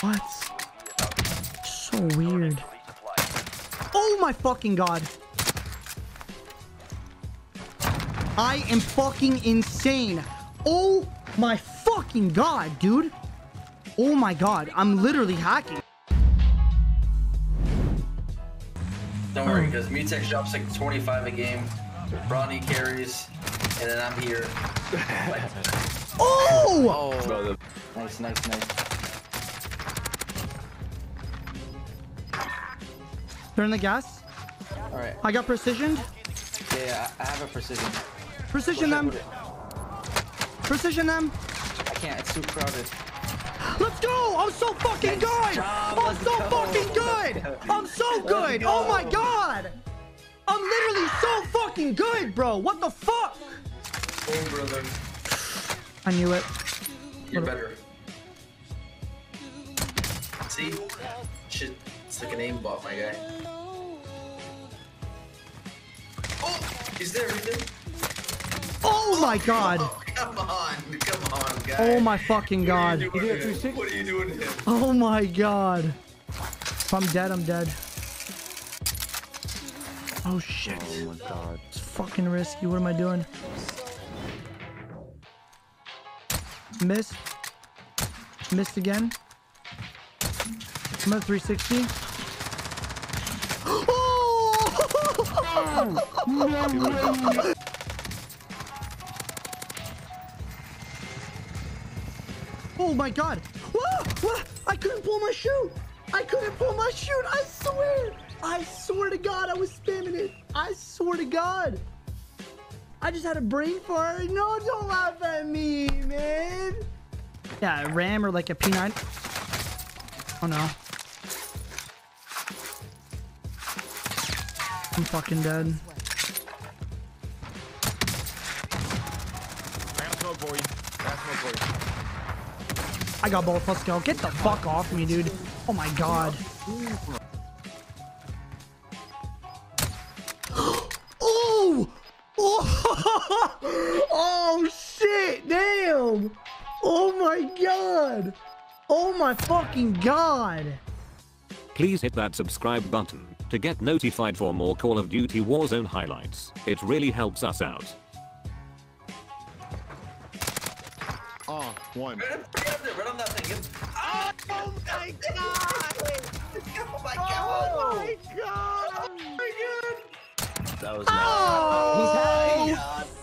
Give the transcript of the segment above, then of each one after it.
What? So weird. Oh my fucking god. I am fucking insane. Oh my fucking god, dude. Oh my god. I'm literally hacking. Don't worry, because Mutex drops like 25 a game. Bronny carries, and then I'm here. Oh! Oh, nice, nice, nice. Turn the gas. All right. I got precision. Yeah, yeah, I I have a precision. Precision them. Precision them. I can't. It's too crowded. Let's go! I'm so fucking good! job, I'm let's so go. fucking good! I'm so good! go. Oh my god! I'm literally so fucking good, bro! What the fuck? Oh, brother. I knew it. You're better. See? Shit. It's like an aimbot, my guy. Oh! There, he's there. Oh my god! Oh, come on. Come on, guy. Oh my fucking god. What are you doing? here? What are you doing here? Oh my god. If I'm dead, I'm dead. Oh shit. Oh my god. It's fucking risky. What am I doing? Miss. Missed again. I'm at 360. Oh! oh my god. Whoa! What? I couldn't pull my shoe. I couldn't pull my shoe. I swear. I swear to God, I was spamming it. I swear to God. I just had a brain fart. No, don't laugh at me, man. Yeah, a RAM or like a P9. Oh no. I'm fucking dead. I got both. Let's go. Get the fuck off me, dude. Oh my god. Oh! oh shit! Damn! Oh my god! Oh my fucking god! Please hit that subscribe button to get notified for more Call of Duty Warzone highlights. It really helps us out. Oh, one. Right up there, right on that thing. Oh, oh my god! Oh, oh my god! Oh my god! Oh my god! That was Oh! Oh!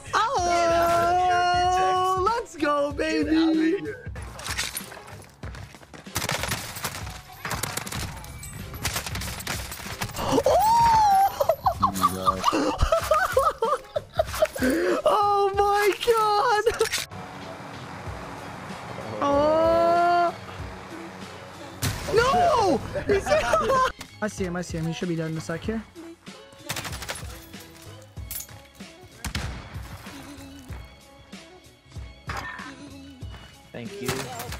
Oh my god! Oh! No! He's- I see him, I see him. He should be dead in a sec here. Thank you.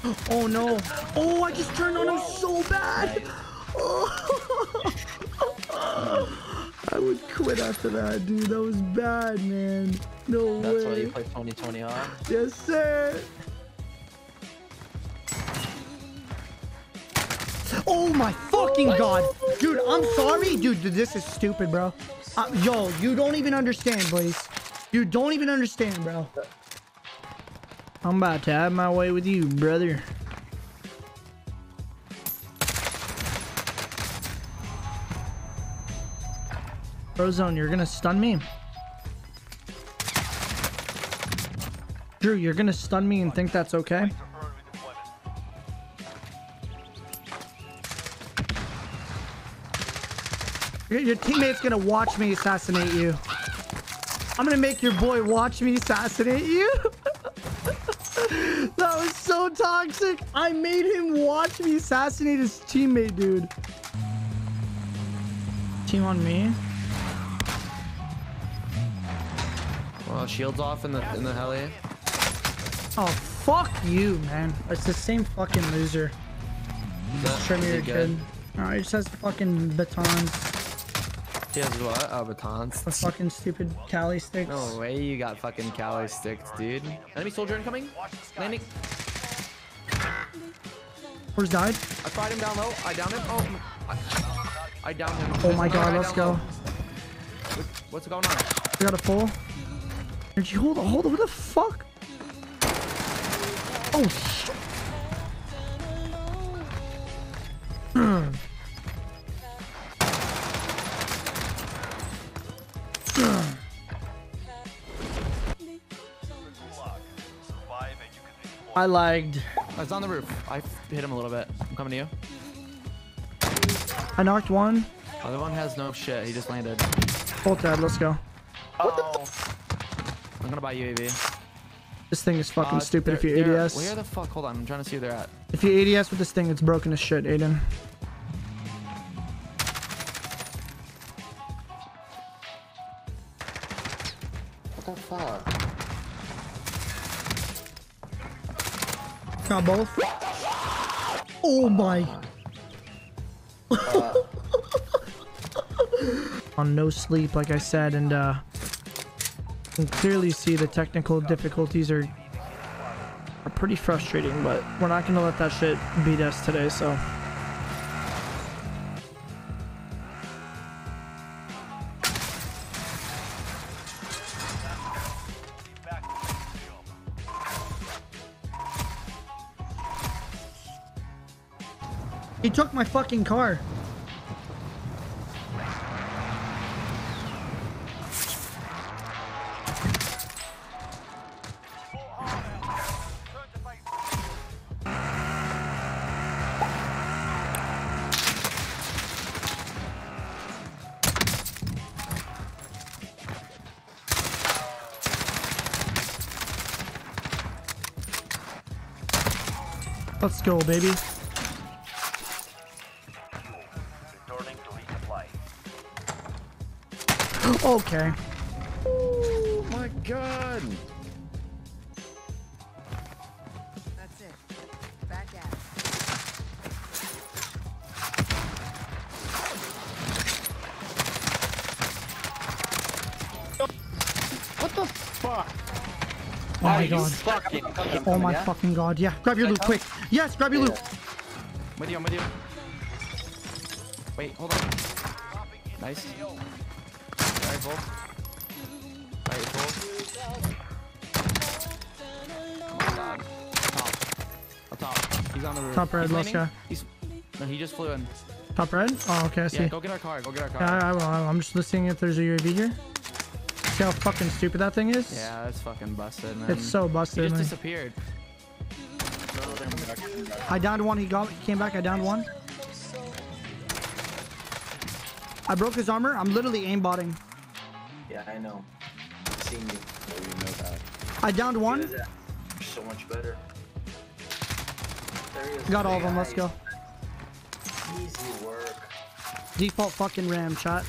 Oh no. Oh, I just turned on him so bad. Oh. I would quit after that, dude. That was bad, man. No That's why way. you play 2020 on. Yes, sir. Oh my fucking god. Dude, I'm sorry. Dude, this is stupid, bro. Uh, yo, you don't even understand, boys. You don't even understand, bro. I'm about to have my way with you, brother. Frozone, you're gonna stun me. Drew, you're gonna stun me and think that's okay? Your teammate's gonna watch me assassinate you. I'm gonna make your boy watch me assassinate you. that was so toxic. I made him watch me assassinate his teammate, dude. Team on me. Well, shields off in the in the heli. Oh, fuck you, man. It's the same fucking loser. Trim your kid. Oh, he just has fucking batons. He has what? Oh, batons. The fucking stupid Kali sticks. No way you got fucking Kali sticks, dude. Enemy soldier incoming. Landing. Where's died? I fired him down low. I downed him. Oh, I, I downed him. Oh my god, let's go. low. What's going on? We got a full. Energy, hold on, hold on. What the fuck? Oh shit. I lagged. Oh, I was on the roof. I hit him a little bit. I'm coming to you. I knocked one. Other one has no shit. He just landed. Both dead. Let's go. Oh, I'm gonna buy UAV. This thing is fucking Uh, stupid if you they're- ADS. Where the fuck? Hold on. I'm trying to see where they're at. If you ADS with this thing, it's broken as shit, Aiden. What the fuck? Got both. Oh my. On no sleep, like I said, and uh, you can clearly see the technical difficulties are are pretty frustrating. But we're not gonna let that shit beat us today. So he took my fucking car. Let's go, baby. returning to resupply. Okay. Oh my god! My god. fucking Oh my fucking god. Yeah. Grab your loot quick. Yes, grab your loot. With you. I'm with you. Wait. Hold on. Nice. Alright, full. Alright, god. Top. Up top. He's on the roof. Top red, let's go. He's. No, he just flew in. Top red? Oh, okay, I see. Yeah, go get our car. Go get our car. Yeah, I, I will. I'm just listening if there's a UAV here. See how fucking stupid that thing is? Yeah, that's fucking busted, man. It's so He busted. just man. disappeared. I downed one. He got. He came back. I downed one. I broke his armor. I'm literally aimbotting. Yeah, I know. I've seen you. Oh, you know that. I downed one. You're so much better. There. Got all of them. Let's go. Easy work. Default fucking ram chat.